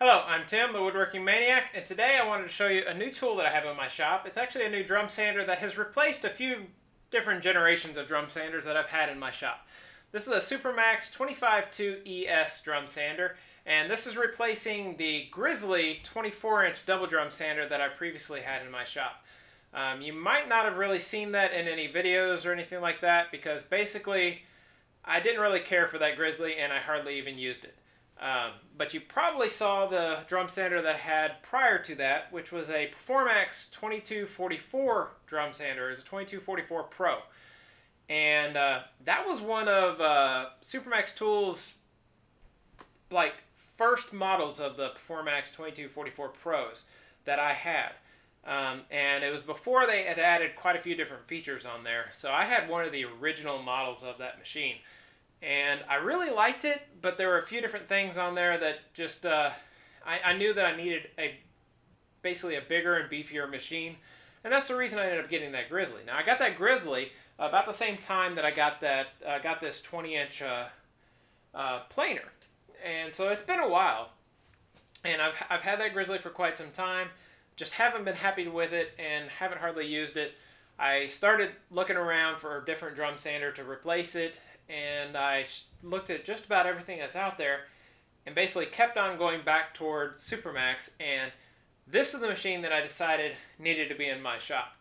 Hello, I'm Tim, the Woodworking Maniak, and today I wanted to show you a new tool that I have in my shop. It's actually a new drum sander that has replaced a few different generations of drum sanders that I've had in my shop. This is a Supermax 252 ES drum sander, and this is replacing the Grizzly 24-inch double drum sander that I previously had in my shop. Um, you might not have really seen that in any videos or anything like that because basically I didn't really care for that Grizzly and I hardly even used it. Um, but you probably saw the drum sander that I had prior to that, which was a Performax 2244 drum sander. It was a 2244 Pro. And uh, that was one of uh, Supermax Tools' like first models of the Performax 2244 Pros that I had. Um, and it was before they had added quite a few different features on there. So I had one of the original models of that machine and I really liked it, but there were a few different things on there that just uh, I, I, knew that I needed a basically a bigger and beefier machine, and that's the reason I ended up getting that Grizzly. Now I got that Grizzly about the same time that I got that uh, got this 20 inch uh, uh, planer, and so it's been a while, and I've I've had that Grizzly for quite some time, just haven't been happy with it and haven't hardly used it. I started looking around for a different drum sander to replace it, and I looked at just about everything that's out there and basically kept on going back toward Supermax and this is the machine that I decided needed to be in my shop.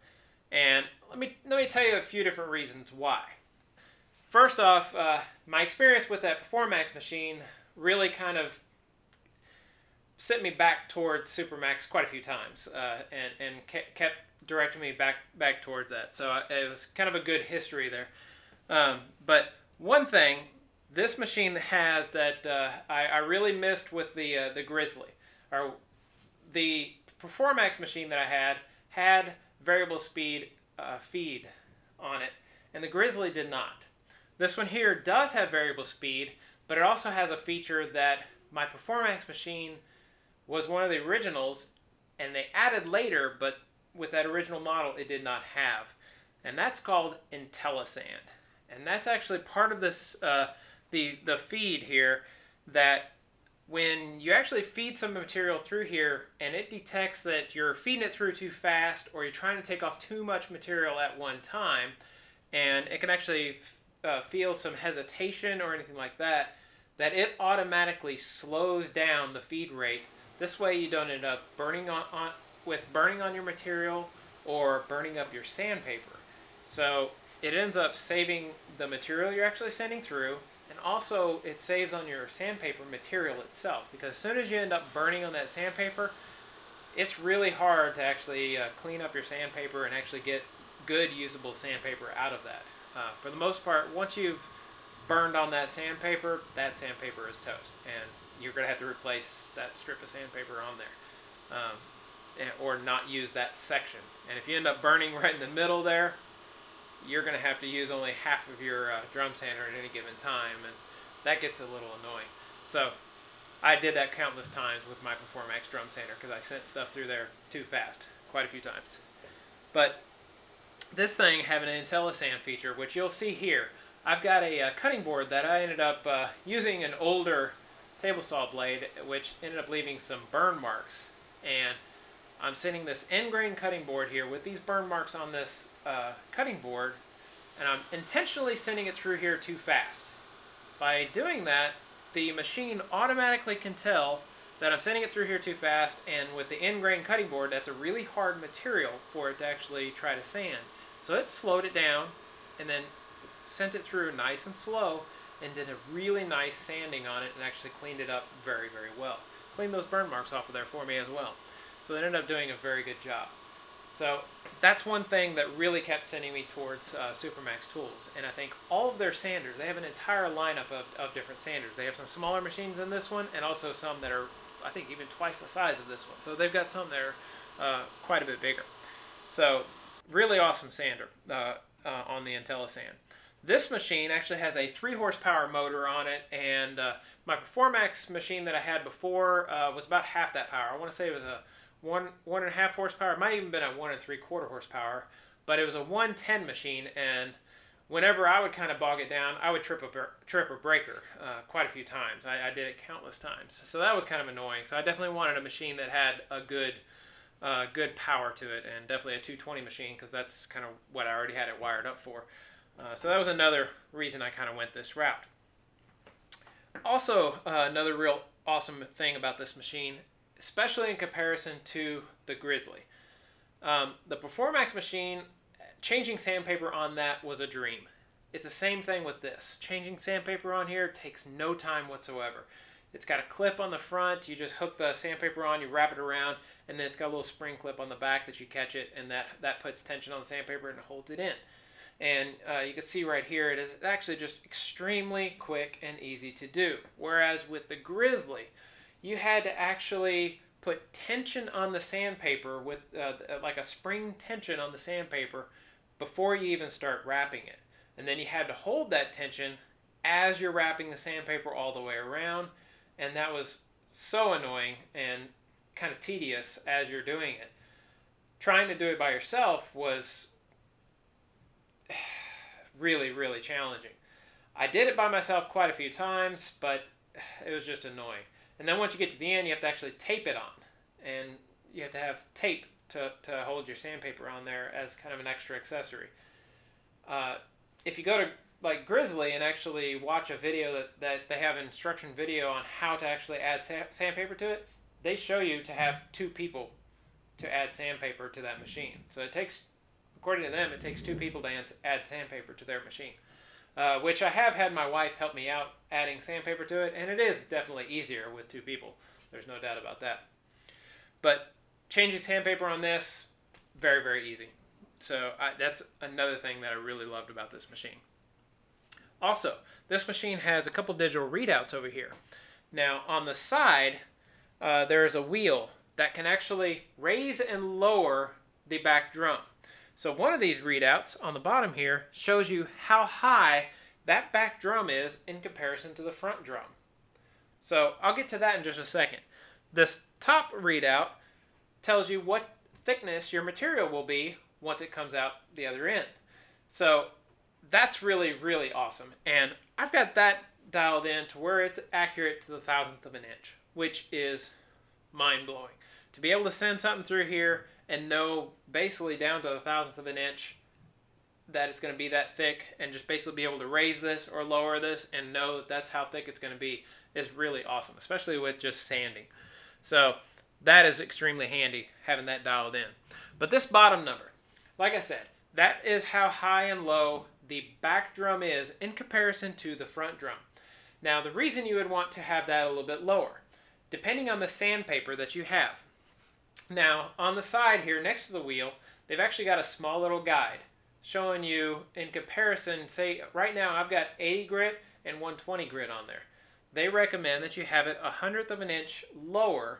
And let me let me tell you a few different reasons why. First off, uh, my experience with that Performax machine really kind of sent me back towards Supermax quite a few times, uh, and and kept directing me back back towards that. So uh, it was kind of a good history there. Um, but one thing this machine has that uh, I, I, really missed with the uh, the Grizzly, or the Performax machine that I had had variable speed uh, feed on it, and the Grizzly did not. This one here does have variable speed, but it also has a feature that my Performax machine was one of the originals, and they added later, but with that original model it did not have, and that's called IntelliSand and that's actually part of this uh, the the feed here that when you actually feed some material through here and it detects that you're feeding it through too fast or you're trying to take off too much material at one time and it can actually uh, feel some hesitation or anything like that that it automatically slows down the feed rate. This way you don't end up burning on, on with burning on your material or burning up your sandpaper. So it ends up saving the material you're actually sending through, and also it saves on your sandpaper material itself. Because as soon as you end up burning on that sandpaper, it's really hard to actually uh, clean up your sandpaper and actually get good usable sandpaper out of that. Uh, for the most part, once you've burned on that sandpaper, that sandpaper is toast, and you're going to have to replace that strip of sandpaper on there, um, or not use that section. And if you end up burning right in the middle there, you're going to have to use only half of your uh, drum sander at any given time, and that gets a little annoying. So I did that countless times with my Performax drum sander because I sent stuff through there too fast quite a few times. But this thing having an IntelliSand feature, which you'll see here, I've got a, uh, cutting board that I ended up uh, using an older table saw blade, which ended up leaving some burn marks. And I'm sending this end grain cutting board here with these burn marks on this uh, cutting board, and I'm intentionally sending it through here too fast. By doing that, the machine automatically can tell that I'm sending it through here too fast, and with the end grain cutting board, that's a really hard material for it to actually try to sand. So it slowed it down, and then sent it through nice and slow, and did a really nice sanding on it, and actually cleaned it up very, very well. Cleaned those burn marks off of there for me as well. So it ended up doing a very good job. So that's one thing that really kept sending me towards uh, Supermax tools. And I think all of their sanders, they have an entire lineup of, of different sanders. They have some smaller machines in this one and also some that are, I think, even twice the size of this one. So they've got some that are uh, quite a bit bigger. So really awesome sander uh, uh on the IntelliSand. This machine actually has a 3 horsepower motor on it and uh, my Performax machine that I had before uh, was about half that power. I want to say it was a one one and a half horsepower. It might even been a one and three quarter horsepower, but it was a 110 machine. And whenever I would kind of bog it down, I would trip a trip a breaker uh, quite a few times. I, I, did it countless times, so that was kind of annoying. So I definitely wanted a machine that had a good uh, good power to it, and definitely a 220 machine because that's kind of what I already had it wired up for. Uh, so that was another reason I kind of went this route. Also, uh, another real awesome thing about this machine, especially in comparison to the Grizzly. Um, the Performax machine changing sandpaper on that was a dream. It's the same thing with this. Changing sandpaper on here takes no time whatsoever. It's got a clip on the front. You just hook the sandpaper on, you wrap it around, and then it's got a little spring clip on the back that you catch it, and that, that puts tension on the sandpaper and holds it in. And uh, you can see right here, it is actually just extremely quick and easy to do. Whereas with the Grizzly, you had to actually put tension on the sandpaper with uh, like a spring tension on the sandpaper before you even start wrapping it. And then you had to hold that tension as you're wrapping the sandpaper all the way around. And that was so annoying and kind of tedious as you're doing it. Trying to do it by yourself was really, really challenging. I did it by myself quite a few times, but it was just annoying. And then once you get to the end, you have to actually tape it on. And you have to have tape to, to hold your sandpaper on there as kind of an extra accessory. Uh, if you go to like Grizzly and actually watch a video that, that they have an instruction video on how to actually add sandpaper to it, they show you to have two people to add sandpaper to that machine. So it takes, according to them, it takes two people to add sandpaper to their machine. Uh, which I have had my wife help me out adding sandpaper to it, and it is definitely easier with two people. There's no doubt about that. But changing sandpaper on this, very, very easy. So I, that's another thing that I really loved about this machine. Also, this machine has a couple digital readouts over here. Now, on the side, uh, there is a wheel that can actually raise and lower the back drum. So one of these readouts on the bottom here shows you how high that back drum is in comparison to the front drum. So I'll get to that in just a second. This top readout tells you what thickness your material will be once it comes out the other end. So that's really, really awesome. And I've got that dialed in to where it's accurate to the thousandth of an inch, which is mind blowing. To be able to send something through here and know basically down to the thousandth of an inch that it's going to be that thick and just basically be able to raise this or lower this and know that that's how thick it's going to be is really awesome, especially with just sanding. So that is extremely handy having that dialed in. But this bottom number, like I said, that is how high and low the back drum is in comparison to the front drum. Now the reason you would want to have that a little bit lower, depending on the sandpaper that you have. Now, on the side here, next to the wheel, they've actually got a small little guide showing you in comparison, say right now I've got 80 grit and 120 grit on there. They recommend that you have it a hundredth of an inch lower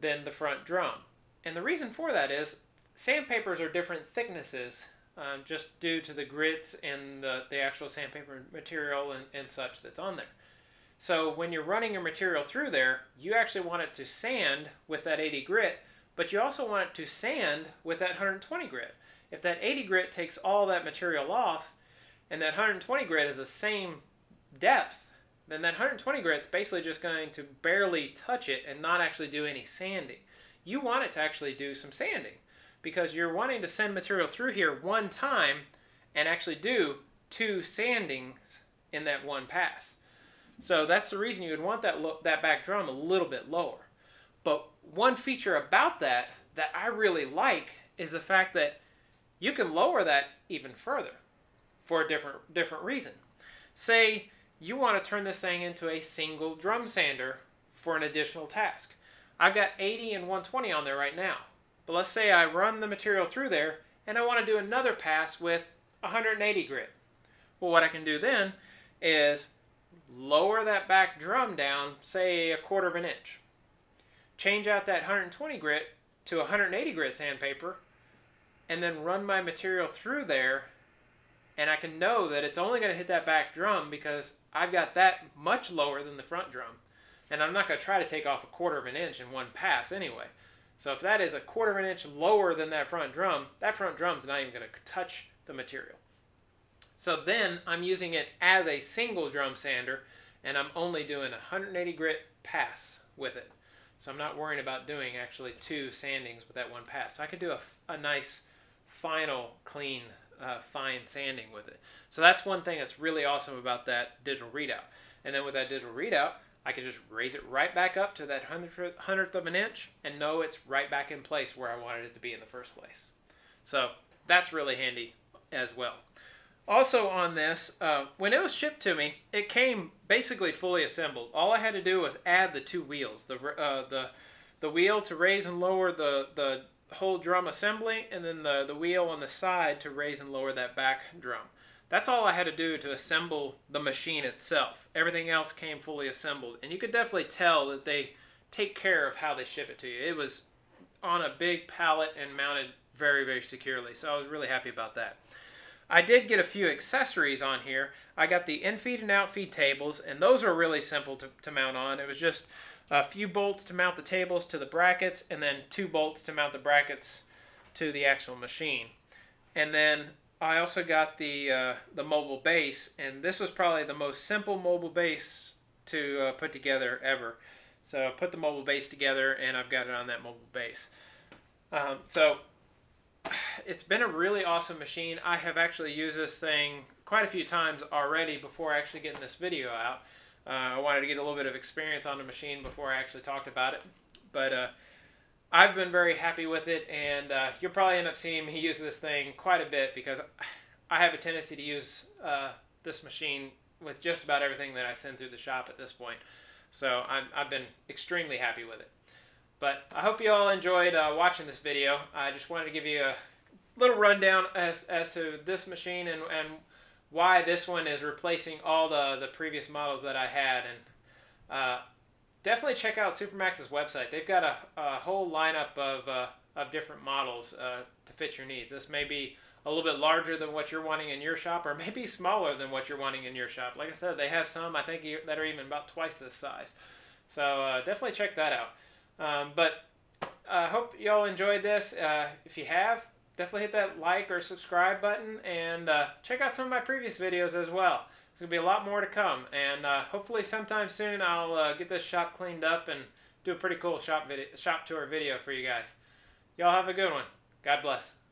than the front drum. And the reason for that is sandpapers are different thicknesses um, just due to the grits and the, the actual sandpaper material and, and such that's on there. So when you're running your material through there, you actually want it to sand with that 80 grit, but you also want it to sand with that 120 grit. If that 80 grit takes all that material off, and that 120 grit is the same depth, then that 120 grit is basically just going to barely touch it and not actually do any sanding. You want it to actually do some sanding because you're wanting to send material through here one time and actually do two sandings in that one pass. So that's the reason you would want that, that back drum a little bit lower. But one feature about that that I really like is the fact that you can lower that even further for a different, different reason. Say you want to turn this thing into a single drum sander for an additional task. I've got 80 and 120 on there right now. But let's say I run the material through there and I want to do another pass with 180 grit. Well, what I can do then is lower that back drum down, say a quarter of an inch. Change out that 120 grit to 180 grit sandpaper, and then run my material through there, and I can know that it's only going to hit that back drum because I've got that much lower than the front drum. And I'm not going to try to take off a quarter of an inch in one pass anyway. So if that is a quarter of an inch lower than that front drum, that front drum's not even going to touch the material. So then I'm using it as a single drum sander and I'm only doing a 180 grit pass with it. So I'm not worrying about doing actually two sandings with that one pass. So I could do a, a nice final clean uh, fine sanding with it. So that's one thing that's really awesome about that digital readout. And then with that digital readout, I can just raise it right back up to that hundredth of an inch and know it's right back in place where I wanted it to be in the first place. So that's really handy as well. Also on this, uh, when it was shipped to me, it came basically fully assembled. All I had to do was add the two wheels, the uh, the the wheel to raise and lower the the whole drum assembly, and then the the wheel on the side to raise and lower that back drum. That's all I had to do to assemble the machine itself. Everything else came fully assembled, and you could definitely tell that they take care of how they ship it to you. It was on a big pallet and mounted very very securely, so I was really happy about that. I did get a few accessories on here. I got the in-feed and out-feed tables, and those are really simple to, to mount on. It was just a few bolts to mount the tables to the brackets, and then two bolts to mount the brackets to the actual machine. And then I also got the uh, the mobile base, and this was probably the most simple mobile base to uh, put together ever. So I put the mobile base together, and I've got it on that mobile base. Um, so it's been a really awesome machine. I have actually used this thing quite a few times already before actually getting this video out. Uh, I wanted to get a little bit of experience on the machine before I actually talked about it. But uh, I've been very happy with it, and uh, you'll probably end up seeing me use this thing quite a bit because I have a tendency to use uh, this machine with just about everything that I send through the shop at this point. So i have been extremely happy with it. But I hope you all enjoyed uh, watching this video. I just wanted to give you a little rundown as, as to this machine and, and why this one is replacing all the, the previous models that I had. And uh, definitely check out Supermax's website. They've got a, a whole lineup of, uh, of different models uh, to fit your needs. This may be a little bit larger than what you're wanting in your shop or maybe smaller than what you're wanting in your shop. Like I said, they have some, I think, that are even about twice this size. So uh, definitely check that out. Um, but I uh, hope y'all enjoyed this. Uh, if you have, definitely hit that like or subscribe button and uh, check out some of my previous videos as well. There's going to be a lot more to come. And hopefully sometime soon I'll get this shop cleaned up and do a pretty cool shop, video, shop tour video for you guys. Y'all have a good one. God bless.